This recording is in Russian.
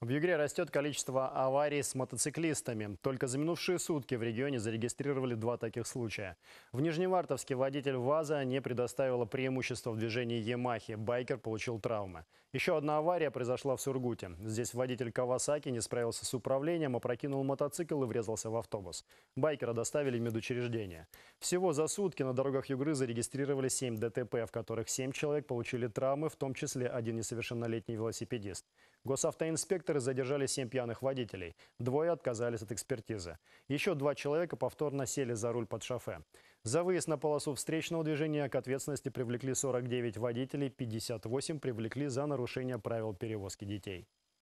В Югре растет количество аварий с мотоциклистами. Только за минувшие сутки в регионе зарегистрировали два таких случая. В Нижневартовске водитель ВАЗа не предоставила преимущество в движении Ямахи. Байкер получил травмы. Еще одна авария произошла в Сургуте. Здесь водитель Кавасаки не справился с управлением, опрокинул мотоцикл и врезался в автобус. Байкера доставили в медучреждение. Всего за сутки на дорогах Югры зарегистрировали 7 ДТП, в которых 7 человек получили травмы, в том числе один несовершеннолетний велосипедист. Госавтоинспекторы задержали 7 пьяных водителей. Двое отказались от экспертизы. Еще два человека повторно сели за руль под шофе. За выезд на полосу встречного движения к ответственности привлекли 49 водителей, 58 привлекли за нарушение правил перевозки детей.